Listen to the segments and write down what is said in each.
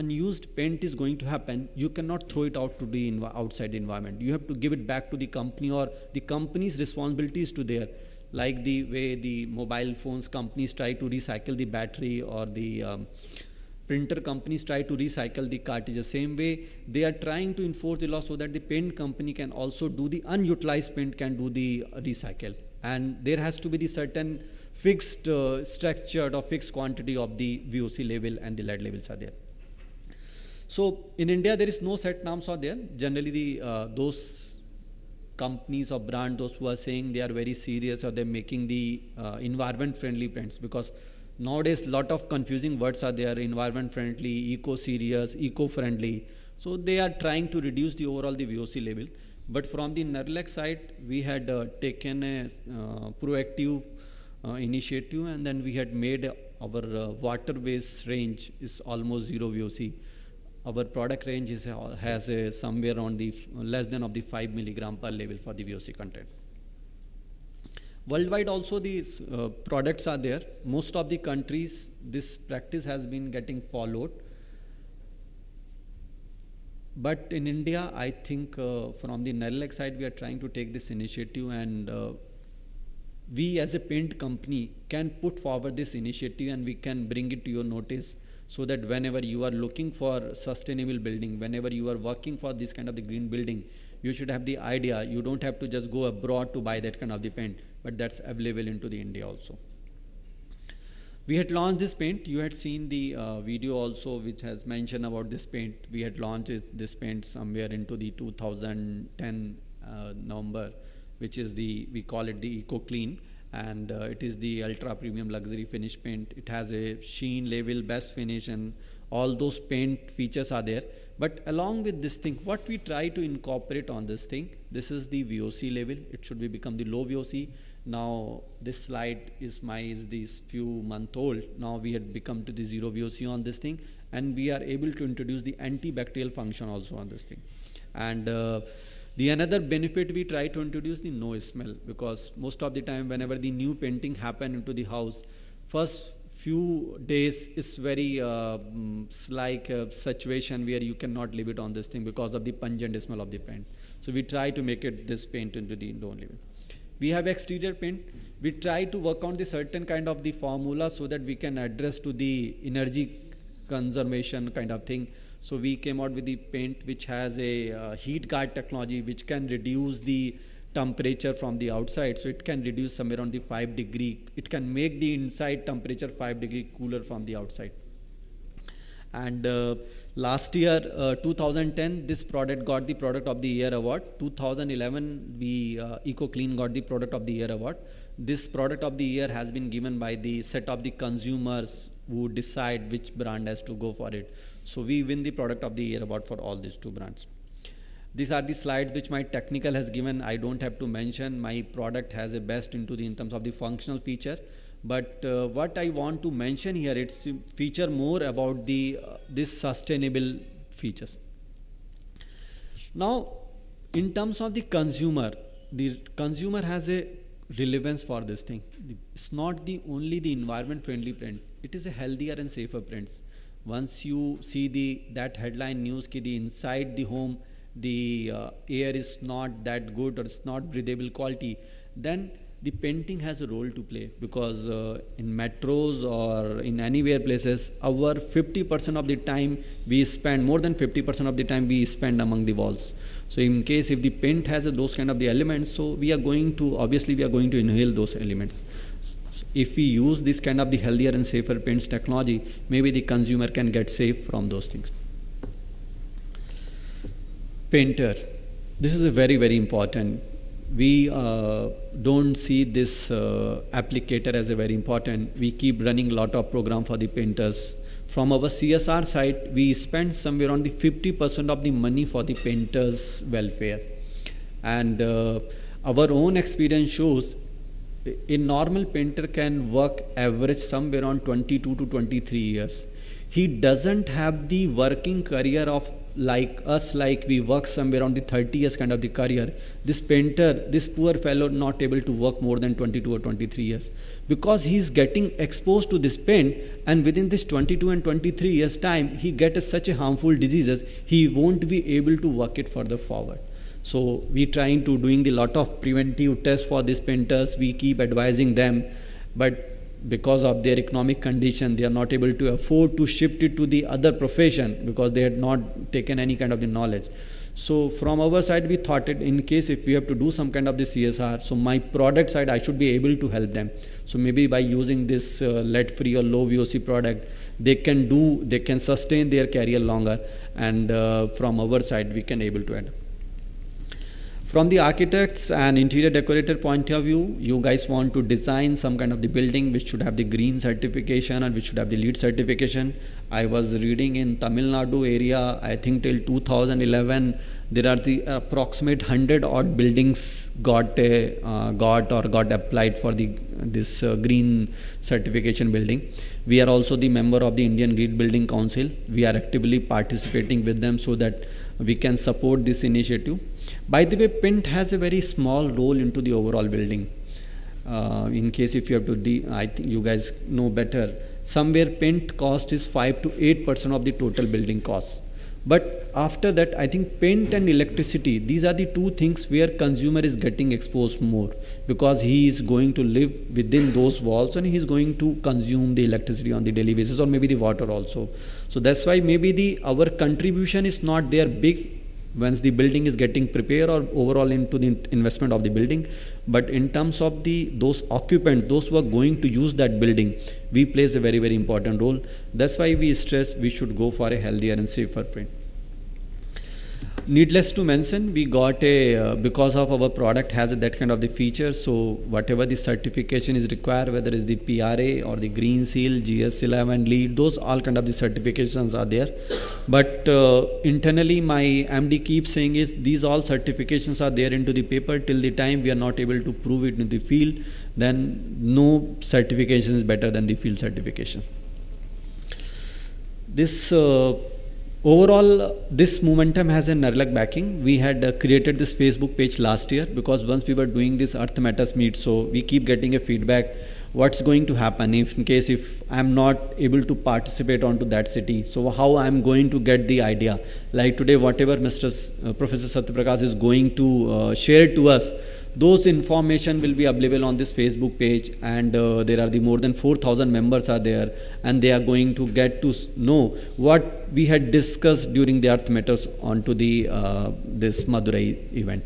unused paint is going to happen, you cannot throw it out to the outside the environment. You have to give it back to the company or the company's responsibility is to there. Like the way the mobile phones companies try to recycle the battery or the um, printer companies try to recycle the cartridge the same way they are trying to enforce the law so that the paint company can also do the unutilized paint can do the recycle and there has to be the certain fixed uh, structured or fixed quantity of the VOC level and the lead levels are there. So in India, there is no set norms are there. Generally, the uh, those companies or brand, those who are saying they are very serious or they're making the uh, environment friendly prints because nowadays a lot of confusing words are there, environment friendly, eco serious, eco friendly. So they are trying to reduce the overall the VOC level. But from the Nerolac side, we had uh, taken a uh, proactive uh, initiative and then we had made our uh, water-based range is almost zero VOC our product range is, uh, has a somewhere on the less than of the 5 milligram per level for the VOC content. Worldwide also these uh, products are there. Most of the countries this practice has been getting followed. But in India, I think uh, from the Nerolac side, we are trying to take this initiative and uh, we as a paint company can put forward this initiative and we can bring it to your notice so that whenever you are looking for sustainable building, whenever you are working for this kind of the green building, you should have the idea. You don't have to just go abroad to buy that kind of the paint, but that's available into the India also. We had launched this paint. You had seen the uh, video also, which has mentioned about this paint. We had launched this paint somewhere into the 2010 uh, November, which is the we call it the Eco Clean and uh, it is the ultra premium luxury finish paint. It has a sheen level best finish and all those paint features are there. But along with this thing what we try to incorporate on this thing this is the voc level it should be become the low voc now this slide is my is this few month old. Now we had become to the zero voc on this thing and we are able to introduce the antibacterial function also on this thing. And uh, the another benefit we try to introduce the no smell because most of the time whenever the new painting happen into the house, first few days is very uh, mm, like a situation where you cannot leave it on this thing because of the pungent smell of the paint. So we try to make it this paint into the living. We have exterior paint. We try to work on the certain kind of the formula so that we can address to the energy conservation kind of thing so we came out with the paint which has a uh, heat guard technology which can reduce the temperature from the outside. So it can reduce somewhere around the 5 degree. It can make the inside temperature 5 degree cooler from the outside. And uh, last year, uh, 2010, this product got the Product of the Year award. 2011, we uh, EcoClean got the Product of the Year award. This Product of the Year has been given by the set of the consumers who decide which brand has to go for it. So we win the product of the year award for all these two brands. These are the slides which my technical has given. I don't have to mention my product has a best into the in terms of the functional feature. But uh, what I want to mention here, it's feature more about the uh, this sustainable features. Now, in terms of the consumer, the consumer has a relevance for this thing. It's not the only the environment friendly print. It is a healthier and safer prints once you see the that headline news ki the inside the home the uh, air is not that good or it's not breathable quality then the painting has a role to play because uh, in metros or in anywhere places our 50% of the time we spend more than 50% of the time we spend among the walls so in case if the paint has uh, those kind of the elements so we are going to obviously we are going to inhale those elements if we use this kind of the healthier and safer paints technology, maybe the consumer can get safe from those things. Painter. This is a very, very important. We uh, don't see this uh, applicator as a very important. We keep running a lot of program for the painters. From our CSR side, we spend somewhere on the 50% of the money for the painters' welfare. And uh, our own experience shows a normal painter can work average somewhere on 22 to 23 years. He doesn't have the working career of like us like we work somewhere around the 30 years kind of the career this painter this poor fellow not able to work more than 22 or 23 years. Because he's getting exposed to this paint and within this 22 and 23 years time he gets such a harmful diseases he won't be able to work it further forward. So we trying to doing the lot of preventive tests for these painters. We keep advising them. But because of their economic condition they are not able to afford to shift it to the other profession because they had not taken any kind of the knowledge. So from our side we thought it in case if we have to do some kind of the csr so my product side i should be able to help them. So maybe by using this uh, lead free or low voc product they can do they can sustain their career longer and uh, from our side we can able to from the architects and interior decorator point of view, you guys want to design some kind of the building which should have the green certification and which should have the LEED certification. I was reading in Tamil Nadu area, I think till 2011, there are the approximate 100 odd buildings got a, uh, got or got applied for the this uh, green certification building. We are also the member of the Indian Green Building Council. We are actively participating with them so that we can support this initiative by the way, paint has a very small role into the overall building. Uh, in case if you have to, de I think you guys know better. Somewhere paint cost is five to eight percent of the total building cost. But after that, I think paint and electricity, these are the two things where consumer is getting exposed more because he is going to live within those walls and he is going to consume the electricity on the daily basis or maybe the water also. So that's why maybe the our contribution is not there big once the building is getting prepared or overall into the investment of the building. But in terms of the those occupants those who are going to use that building we plays a very very important role. That's why we stress we should go for a healthier and safer print needless to mention we got a uh, because of our product has that kind of the feature so whatever the certification is required whether it's the pra or the green seal gs11 LEED, those all kind of the certifications are there. But uh, internally my md keeps saying is these all certifications are there into the paper. Till the time we are not able to prove it in the field then no certification is better than the field certification. This uh, overall this momentum has a Nerolac backing. We had uh, created this facebook page last year because once we were doing this earth matters meet so we keep getting a feedback what's going to happen if in case if i'm not able to participate onto that city. So how i'm going to get the idea? Like today whatever mr S, uh, professor satyaprakash is going to uh, share to us those information will be available on this facebook page and uh, there are the more than 4000 members are there and they are going to get to know what we had discussed during the earth matters onto the uh, this madurai event.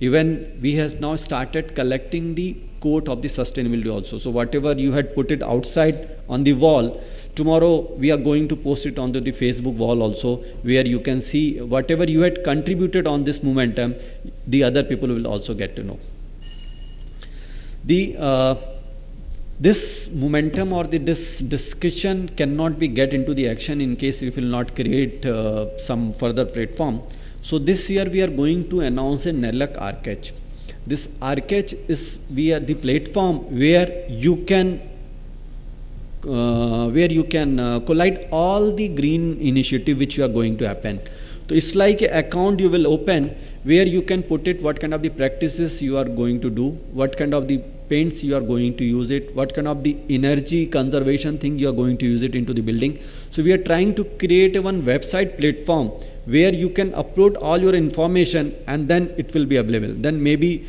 Even we have now started collecting the quote of the sustainability also. So whatever you had put it outside on the wall tomorrow we are going to post it onto the facebook wall also where you can see whatever you had contributed on this momentum the other people will also get to know the uh, this momentum or the, this discussion cannot be get into the action in case we will not create uh, some further platform so this year we are going to announce a Nerolac Arcade. This Arcade is we are the platform where you can uh, where you can uh, collide all the green initiative which you are going to happen. So it's like an account you will open where you can put it what kind of the practices you are going to do, what kind of the paints you are going to use it, what kind of the energy conservation thing you are going to use it into the building. So we are trying to create a one website platform where you can upload all your information and then it will be available. Then maybe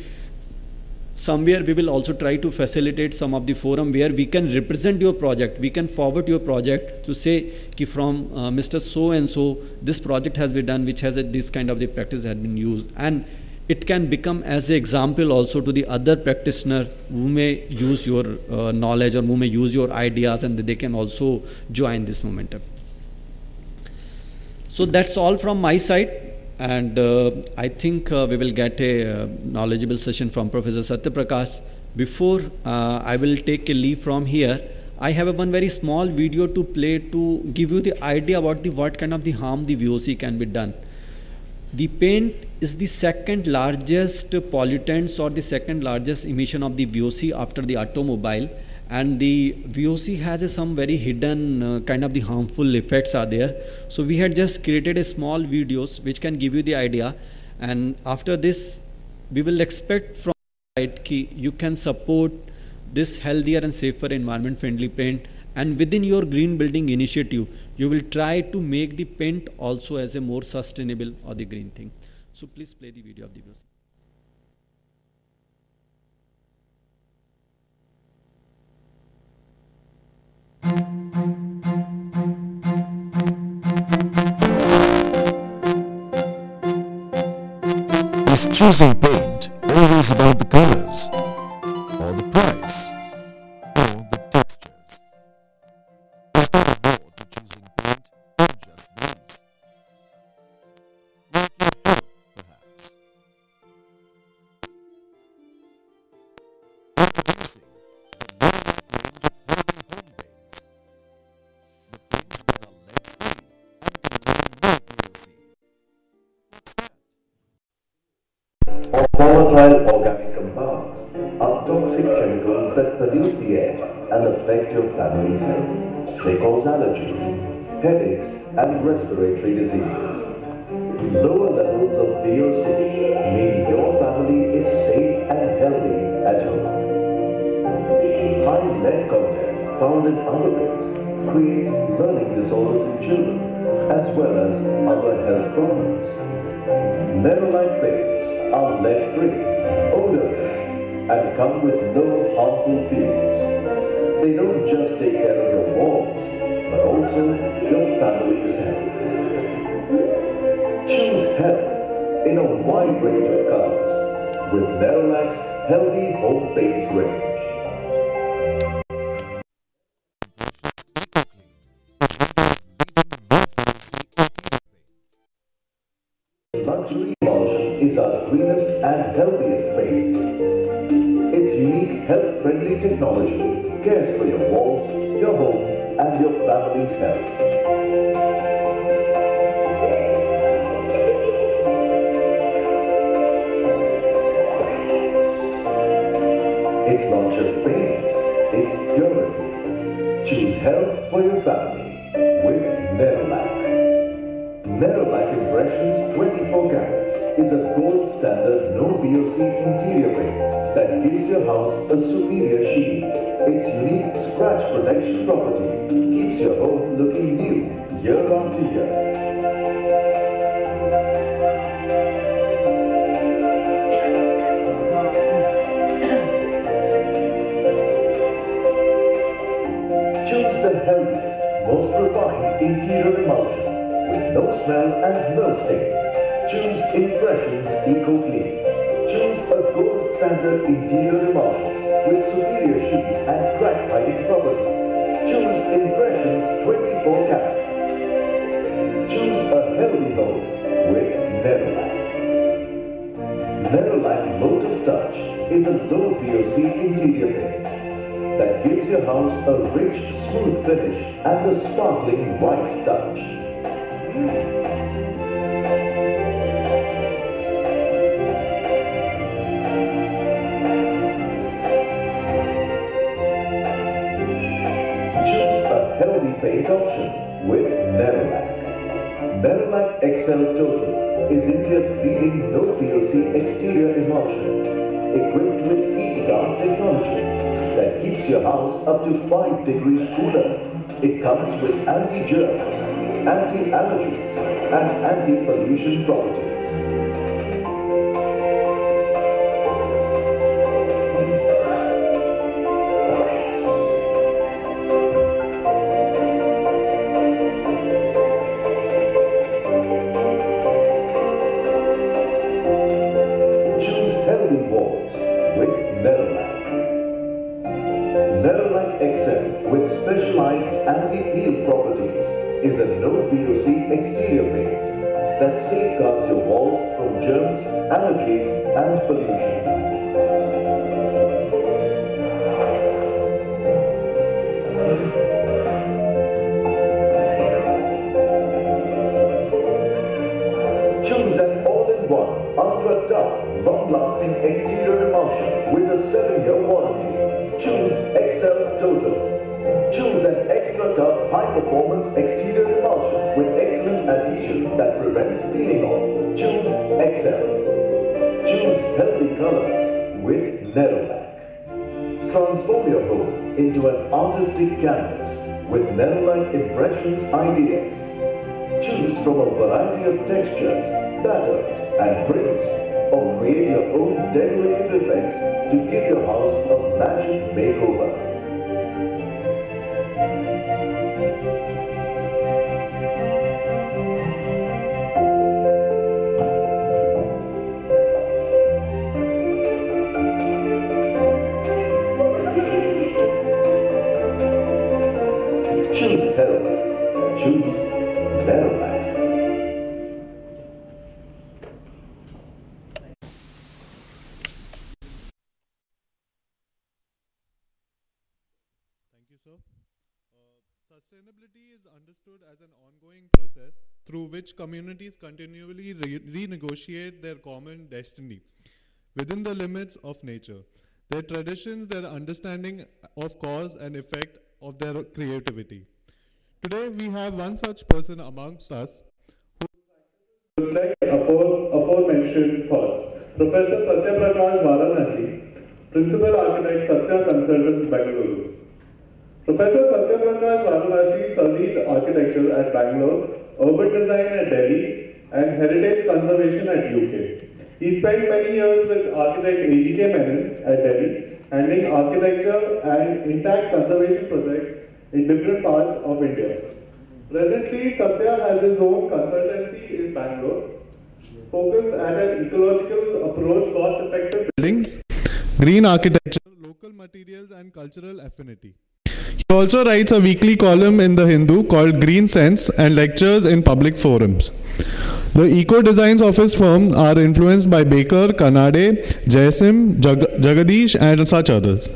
somewhere we will also try to facilitate some of the forum where we can represent your project we can forward your project to say ki from uh, mr so and so this project has been done which has a, this kind of the practice has been used and it can become as an example also to the other practitioner who may use your uh, knowledge or who may use your ideas and they can also join this momentum so that's all from my side and uh, I think uh, we will get a uh, knowledgeable session from Professor Satyaprakash. Before uh, I will take a leave from here, I have a one very small video to play to give you the idea about the what kind of the harm the VOC can be done. The paint is the second largest pollutants or the second largest emission of the VOC after the automobile and the VOC has some very hidden uh, kind of the harmful effects are there. So we had just created a small videos which can give you the idea and after this we will expect from right key you can support this healthier and safer environment friendly paint and within your green building initiative you will try to make the paint also as a more sustainable or the green thing. So please play the video of the music. Is choosing paint always about the colors, or the price, toxic chemicals that pollute the air and affect your family's health. They cause allergies, headaches, and respiratory diseases. Lower levels of VOC mean your family is safe and healthy at home. High lead content found in other paints creates learning disorders in children as well as other health problems. Nerolac paints are lead-free, odor-free, and come with no harmful fumes. They don't just take care of your walls, but also your family's health. Choose health in a wide range of colors with Nerolac's Healthy Home Paints range. Luxury emulsion is our greenest and healthiest paint. Unique health-friendly technology cares for your walls, your home, and your family's health. It's not just paint, it's purity. Choose health for your family with Nerolac. Nerolac Impressions 24 karat is a gold standard no VOC interior paint that gives your house a superior sheen. Its unique scratch protection property keeps your home looking new year after year. Choose the healthiest, most refined interior emulsion with no smell and no stains. Choose Impressions Eco Clean. Standard interior emulsion with superior sheen and crack fighting property. Choose Impressions 24 karat. Choose a healthy home with Nerolac. Nerolac Lotus Touch is a low VOC interior paint that gives your house a rich, smooth finish and a sparkling white touch. A healthy option with Nerolac. Nerolac Excel Total is India's leading no VOC exterior emulsion, equipped with heat guard technology that keeps your house up to 5 degrees cooler. It comes with anti-germs, anti-allergies and anti-pollution properties. Nerolac Excel with specialized anti-peel properties is a no VOC exterior paint that safeguards your walls from germs, allergies, and pollution. Choose an extra tough high performance exterior emulsion with excellent adhesion that prevents peeling off. Choose Excel. Choose healthy colors with Nerolac. Transform your home into an artistic canvas with Nerolac Impressions ideas. Choose from a variety of textures, patterns, and prints, or create your own decorative effects to give your house a magic makeover. Through which communities continually re- renegotiate their common destiny within the limits of nature, their traditions, their understanding of cause and effect of their creativity. Today, we have one such person amongst us who reflect afore, aforementioned thoughts. Professor Satya Prakash Varanasi, Principal Architect Satya Consultants, Bangalore. Professor Satya Prakash Varanasi studied architecture at Bangalore, urban design at Delhi, and heritage conservation at UK. He spent many years with architect A.G.K. Menon at Delhi, handling architecture and INTACH conservation projects in different parts of India. Presently, Satya has his own consultancy in Bangalore, focused at an ecological approach, cost-effective buildings, green architecture, local materials, and cultural affinity. He also writes a weekly column in The Hindu called Green Sense and lectures in public forums. The eco designs of his firm are influenced by Baker, Kanade, Jaisim, Jag- Jagadish, and such others.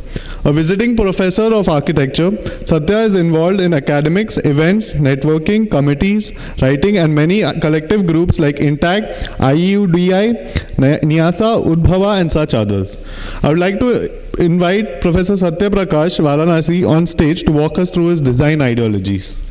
A visiting professor of architecture, Satya is involved in academics, events, networking, committees, writing, and many collective groups like INTACH, IUDI, Ni- Nyasa, Udbhava, and such others. I would like to invite Professor Satya Prakash Varanasi on stage to walk us through his design ideologies.